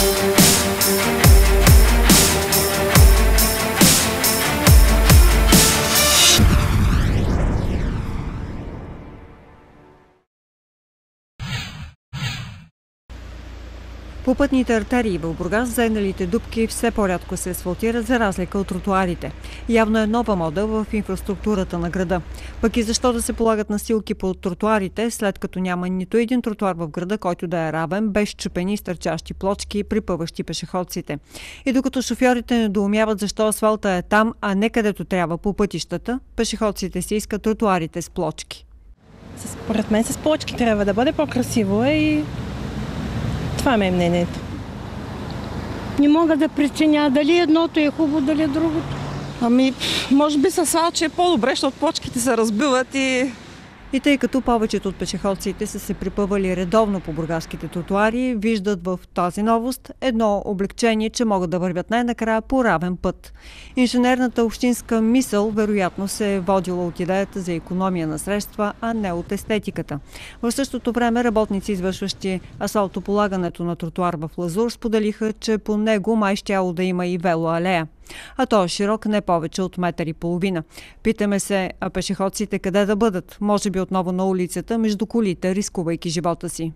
Thank you. По пътните артерии в Бургас заедналите дупки все по-рядко се асфалтират за разлика от тротуарите. Явно е нова мода в инфраструктурата на града. Пък и защо да се полагат настилки по тротуарите, след като няма нито един тротуар в града, който да е равен, без чупени стърчащи плочки и припъващи пешеходците. И докато шофьорите недоумяват защо асфалта е там, а не където трябва по пътищата, пешеходците си искат тротуарите с плочки. Според мен с плочки трябва да бъде по-красиво и това ми е мнението. Не мога да преценя дали едното е хубаво, дали другото. Ами, може би с салче е по-добре, защото почките се разбиват и И тъй като повечето от пешеходците са се припъвали редовно по бургаските тротуари, виждат в тази новост едно облегчение, че могат да вървят най-накрая по равен път. Инженерната общинска мисъл вероятно се е водила от идеята за економия на средства, а не от естетиката. В същото време работници, извършващи асфалтополагането на тротуар в Лазур, споделиха, че по него май щяло да има и велоалея а той е широк не повече от метър и половина. Питаме се, а пешеходците къде да бъдат? Може би отново на улицата, между колите, рискувайки живота си.